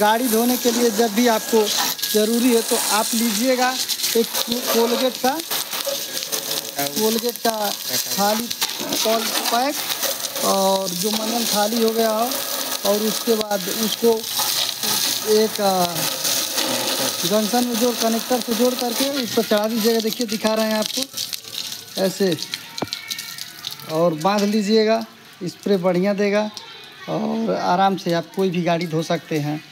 गाड़ी धोने के लिए जब भी आपको ज़रूरी है तो आप लीजिएगा एक कोलगेट का कोलगेट का थाली कॉल पैक और जो मनन थाली हो गया हो और उसके बाद उसको एक जंक्शन में जोड़ कनेक्टर से जोड़ करके उस पर चढ़ा दीजिएगा। देखिए, दिखा रहे हैं आपको। ऐसे। और बाँध लीजिएगा, स्प्रे बढ़िया देगा और आराम से आप कोई भी गाड़ी धो सकते हैं।